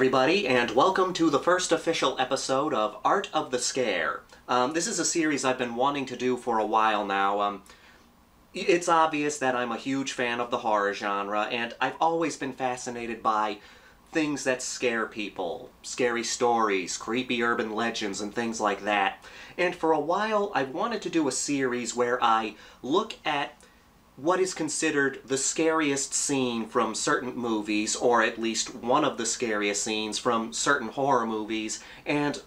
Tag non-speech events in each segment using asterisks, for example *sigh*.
everybody, and welcome to the first official episode of Art of the Scare. Um, this is a series I've been wanting to do for a while now. Um, it's obvious that I'm a huge fan of the horror genre, and I've always been fascinated by things that scare people. Scary stories, creepy urban legends, and things like that. And for a while, I've wanted to do a series where I look at what is considered the scariest scene from certain movies, or at least one of the scariest scenes from certain horror movies, and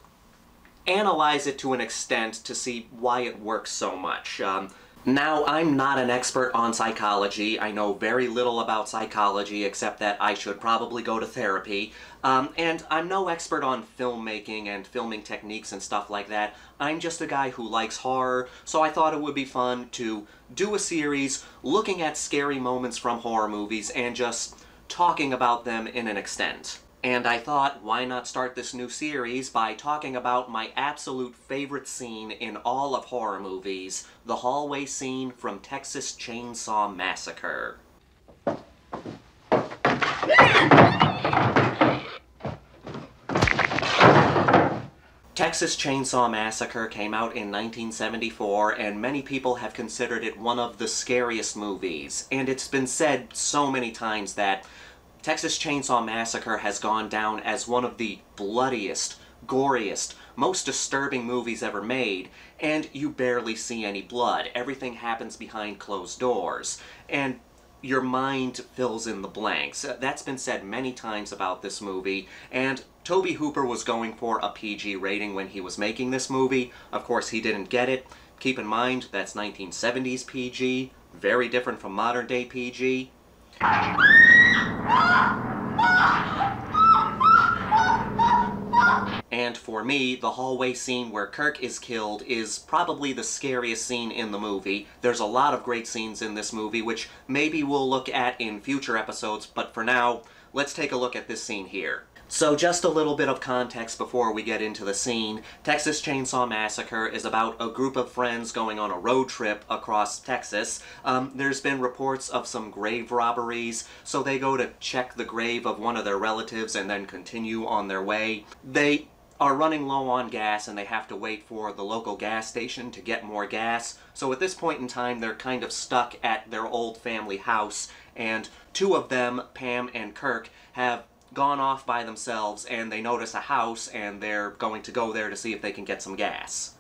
analyze it to an extent to see why it works so much. Um, now, I'm not an expert on psychology. I know very little about psychology, except that I should probably go to therapy. Um, and I'm no expert on filmmaking and filming techniques and stuff like that. I'm just a guy who likes horror, so I thought it would be fun to do a series looking at scary moments from horror movies and just talking about them in an extent. And I thought, why not start this new series by talking about my absolute favorite scene in all of horror movies, the hallway scene from Texas Chainsaw Massacre. Texas Chainsaw Massacre came out in 1974, and many people have considered it one of the scariest movies. And it's been said so many times that Texas Chainsaw Massacre has gone down as one of the bloodiest, goriest, most disturbing movies ever made, and you barely see any blood. Everything happens behind closed doors, and your mind fills in the blanks. Uh, that's been said many times about this movie, and Tobe Hooper was going for a PG rating when he was making this movie. Of course, he didn't get it. Keep in mind, that's 1970s PG, very different from modern day PG. And for me, the hallway scene where Kirk is killed is probably the scariest scene in the movie. There's a lot of great scenes in this movie, which maybe we'll look at in future episodes, but for now, let's take a look at this scene here. So just a little bit of context before we get into the scene. Texas Chainsaw Massacre is about a group of friends going on a road trip across Texas. Um, there's been reports of some grave robberies, so they go to check the grave of one of their relatives and then continue on their way. They are running low on gas and they have to wait for the local gas station to get more gas. So at this point in time, they're kind of stuck at their old family house, and two of them, Pam and Kirk, have gone off by themselves and they notice a house and they're going to go there to see if they can get some gas.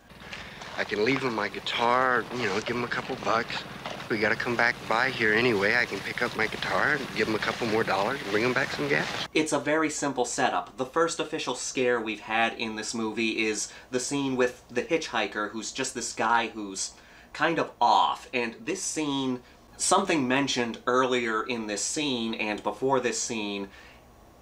I can leave them my guitar, you know, give them a couple bucks. We gotta come back by here anyway. I can pick up my guitar and give them a couple more dollars and bring them back some gas. It's a very simple setup. The first official scare we've had in this movie is the scene with the hitchhiker who's just this guy who's kind of off. And this scene, something mentioned earlier in this scene and before this scene,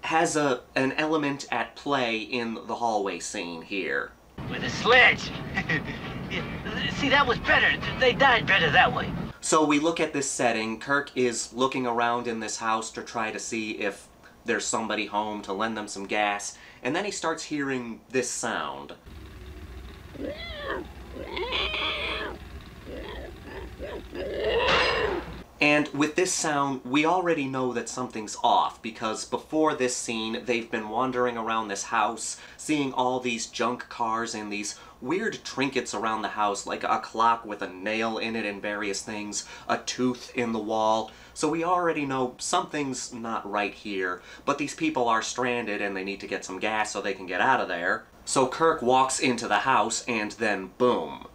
has a an element at play in the hallway scene here. With a sledge. *laughs* See, that was better. They died better that way. So we look at this setting. Kirk is looking around in this house to try to see if there's somebody home to lend them some gas, and then he starts hearing this sound. And with this sound, we already know that something's off, because before this scene, they've been wandering around this house, seeing all these junk cars and these weird trinkets around the house, like a clock with a nail in it and various things, a tooth in the wall. So we already know something's not right here, but these people are stranded and they need to get some gas so they can get out of there. So Kirk walks into the house and then boom.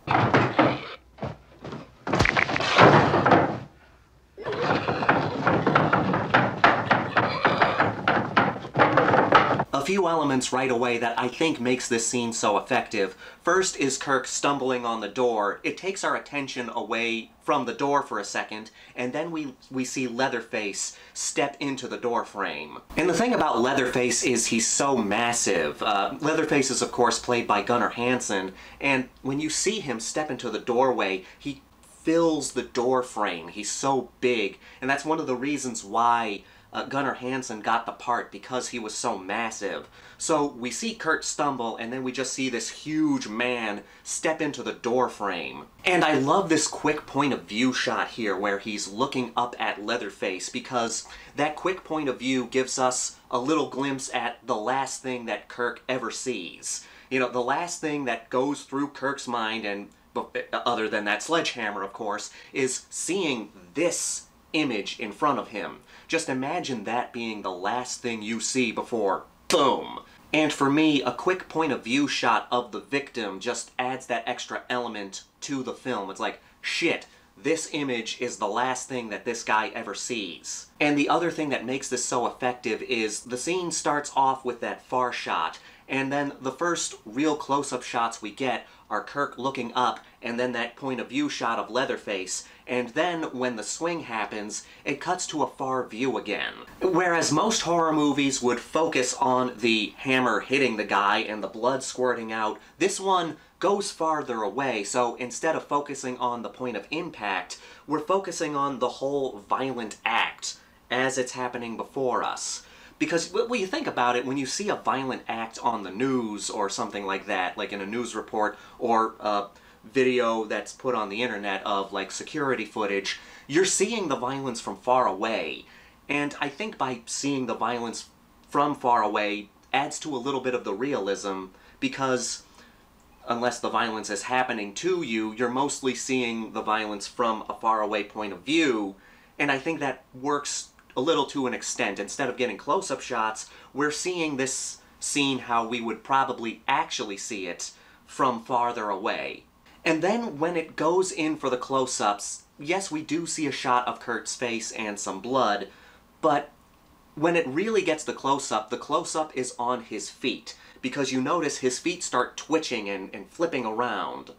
Few elements right away that I think makes this scene so effective. First is Kirk stumbling on the door. It takes our attention away from the door for a second, and then we, we see Leatherface step into the door frame. And the thing about Leatherface is he's so massive. Uh, Leatherface is of course played by Gunnar Hansen, and when you see him step into the doorway, he fills the door frame. He's so big, and that's one of the reasons why uh, Gunnar Hansen got the part because he was so massive. So we see Kurt stumble, and then we just see this huge man step into the door frame. And I love this quick point of view shot here where he's looking up at Leatherface because that quick point of view gives us a little glimpse at the last thing that Kirk ever sees. You know, the last thing that goes through Kirk's mind, and other than that sledgehammer, of course, is seeing this image in front of him. Just imagine that being the last thing you see before boom. And for me, a quick point of view shot of the victim just adds that extra element to the film. It's like, shit, this image is the last thing that this guy ever sees. And the other thing that makes this so effective is the scene starts off with that far shot, and then the first real close-up shots we get are Kirk looking up, and then that point of view shot of Leatherface, and then when the swing happens, it cuts to a far view again. Whereas most horror movies would focus on the hammer hitting the guy and the blood squirting out, this one goes farther away, so instead of focusing on the point of impact, we're focusing on the whole violent act as it's happening before us. Because when you think about it, when you see a violent act on the news or something like that, like in a news report or a video that's put on the internet of like security footage, you're seeing the violence from far away. And I think by seeing the violence from far away adds to a little bit of the realism because unless the violence is happening to you, you're mostly seeing the violence from a faraway point of view, and I think that works a little to an extent. Instead of getting close-up shots, we're seeing this scene how we would probably actually see it from farther away. And then when it goes in for the close-ups, yes, we do see a shot of Kurt's face and some blood, but when it really gets the close-up, the close-up is on his feet, because you notice his feet start twitching and, and flipping around.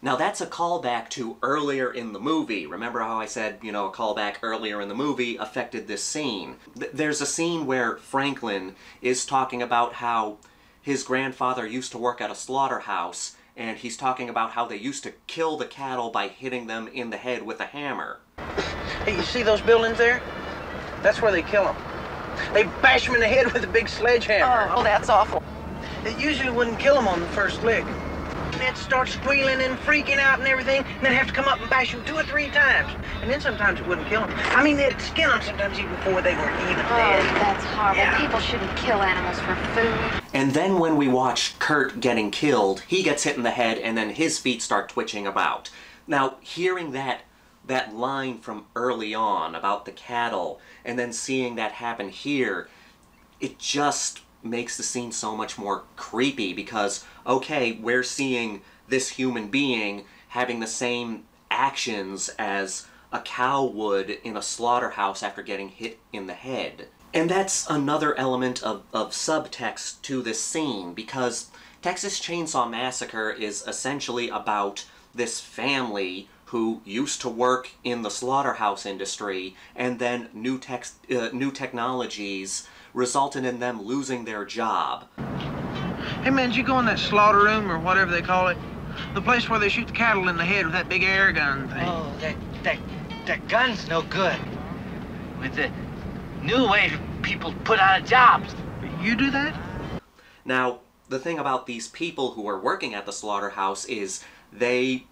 Now that's a callback to earlier in the movie. Remember how I said, you know, a callback earlier in the movie affected this scene? Th there's a scene where Franklin is talking about how his grandfather used to work at a slaughterhouse and he's talking about how they used to kill the cattle by hitting them in the head with a hammer. Hey, you see those buildings there? That's where they kill them. They bash them in the head with a big sledgehammer. Oh, that's awful. It usually wouldn't kill them on the first lick they'd start squealing and freaking out and everything, and they'd have to come up and bash them two or three times. And then sometimes it wouldn't kill them. I mean, they'd skin them sometimes even before they were even oh, dead. that's horrible. Yeah. People shouldn't kill animals for food. And then when we watch Kurt getting killed, he gets hit in the head and then his feet start twitching about. Now, hearing that that line from early on about the cattle and then seeing that happen here, it just makes the scene so much more creepy because, okay, we're seeing this human being having the same actions as a cow would in a slaughterhouse after getting hit in the head. And that's another element of, of subtext to this scene, because Texas Chainsaw Massacre is essentially about this family who used to work in the slaughterhouse industry, and then new, tex uh, new technologies resulted in them losing their job. Hey man, did you go in that slaughter room or whatever they call it? The place where they shoot the cattle in the head with that big air gun thing. Oh, that, that, that gun's no good. With the new way people put out of jobs. You do that? Now, the thing about these people who are working at the slaughterhouse is they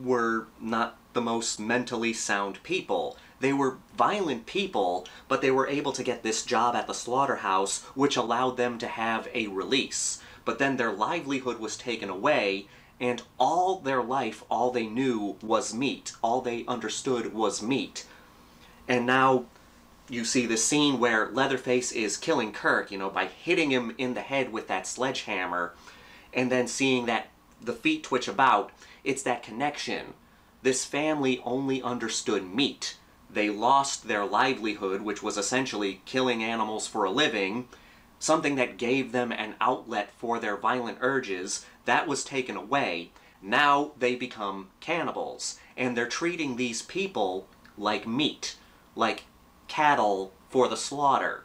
were not the most mentally sound people. They were violent people, but they were able to get this job at the slaughterhouse, which allowed them to have a release. But then their livelihood was taken away, and all their life, all they knew was meat. All they understood was meat. And now you see the scene where Leatherface is killing Kirk, you know, by hitting him in the head with that sledgehammer, and then seeing that the feet twitch about. It's that connection. This family only understood meat. They lost their livelihood, which was essentially killing animals for a living, something that gave them an outlet for their violent urges, that was taken away. Now they become cannibals, and they're treating these people like meat, like cattle for the slaughter.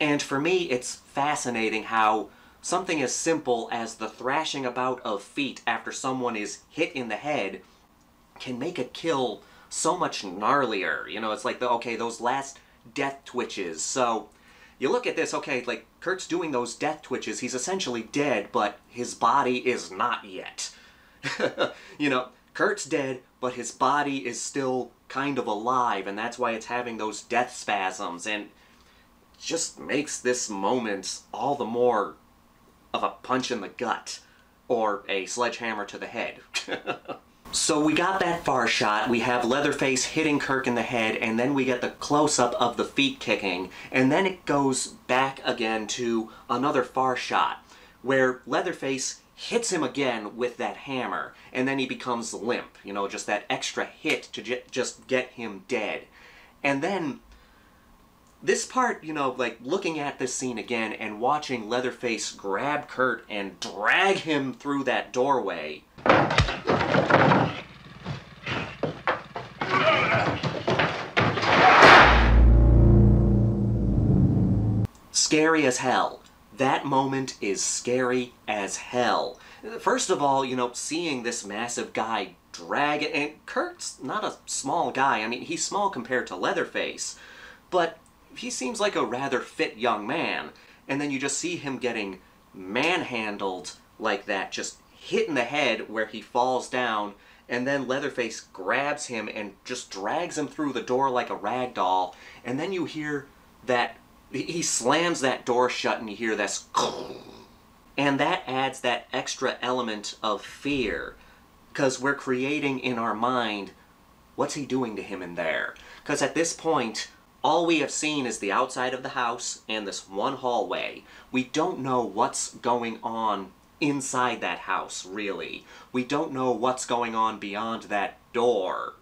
And for me, it's fascinating how something as simple as the thrashing about of feet after someone is hit in the head can make a kill so much gnarlier. You know, it's like the okay, those last death twitches. So you look at this, okay, like Kurt's doing those death twitches, he's essentially dead, but his body is not yet. *laughs* you know, Kurt's dead, but his body is still kind of alive, and that's why it's having those death spasms, and just makes this moment all the more of a punch in the gut, or a sledgehammer to the head. *laughs* So we got that far shot, we have Leatherface hitting Kirk in the head, and then we get the close-up of the feet kicking, and then it goes back again to another far shot, where Leatherface hits him again with that hammer, and then he becomes limp, you know, just that extra hit to just get him dead. And then, this part, you know, like, looking at this scene again and watching Leatherface grab Kurt and drag him through that doorway, scary as hell. That moment is scary as hell. First of all, you know, seeing this massive guy drag it, and Kurt's not a small guy. I mean, he's small compared to Leatherface, but he seems like a rather fit young man. And then you just see him getting manhandled like that, just hit in the head where he falls down, and then Leatherface grabs him and just drags him through the door like a rag doll, and then you hear that he slams that door shut and you hear this *laughs* and that adds that extra element of fear because we're creating in our mind what's he doing to him in there because at this point all we have seen is the outside of the house and this one hallway we don't know what's going on inside that house really we don't know what's going on beyond that door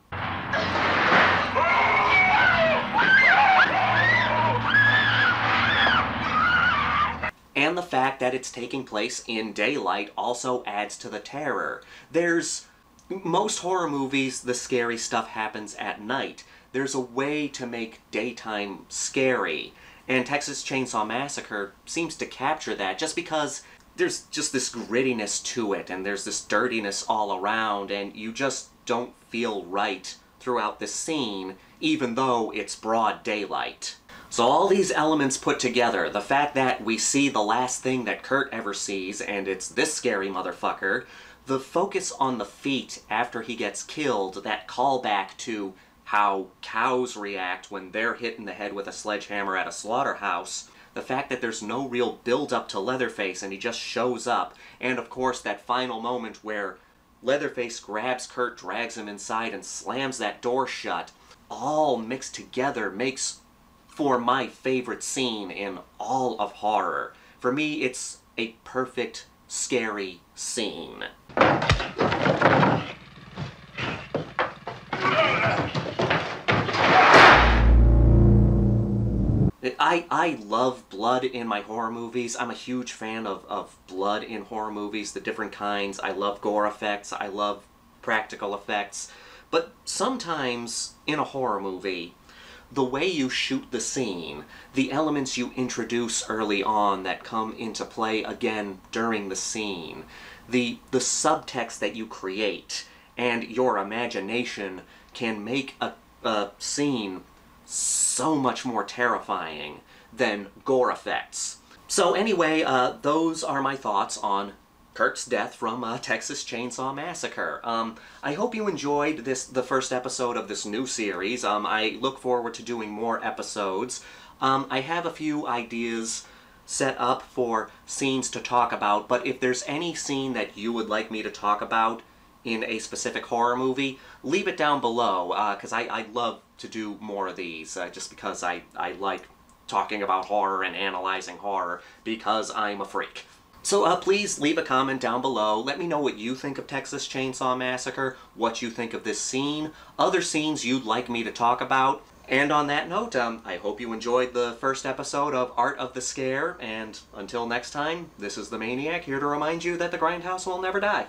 And the fact that it's taking place in daylight also adds to the terror. There's... Most horror movies, the scary stuff happens at night. There's a way to make daytime scary. And Texas Chainsaw Massacre seems to capture that just because there's just this grittiness to it and there's this dirtiness all around and you just don't feel right throughout the scene even though it's broad daylight. So all these elements put together, the fact that we see the last thing that Kurt ever sees, and it's this scary motherfucker, the focus on the feet after he gets killed, that callback to how cows react when they're hit in the head with a sledgehammer at a slaughterhouse, the fact that there's no real build-up to Leatherface and he just shows up, and of course that final moment where Leatherface grabs Kurt, drags him inside, and slams that door shut, all mixed together makes for my favorite scene in all of horror. For me, it's a perfect, scary scene. I, I love blood in my horror movies. I'm a huge fan of, of blood in horror movies, the different kinds. I love gore effects. I love practical effects. But sometimes in a horror movie, the way you shoot the scene, the elements you introduce early on that come into play again during the scene, the, the subtext that you create, and your imagination can make a, a scene so much more terrifying than gore effects. So anyway, uh, those are my thoughts on Kurt's death from uh, Texas Chainsaw Massacre. Um, I hope you enjoyed this the first episode of this new series. Um, I look forward to doing more episodes. Um, I have a few ideas set up for scenes to talk about, but if there's any scene that you would like me to talk about in a specific horror movie, leave it down below, because uh, I, I love to do more of these, uh, just because I, I like talking about horror and analyzing horror, because I'm a freak. So uh, please leave a comment down below. Let me know what you think of Texas Chainsaw Massacre, what you think of this scene, other scenes you'd like me to talk about. And on that note, um, I hope you enjoyed the first episode of Art of the Scare, and until next time, this is the Maniac here to remind you that the Grindhouse will never die.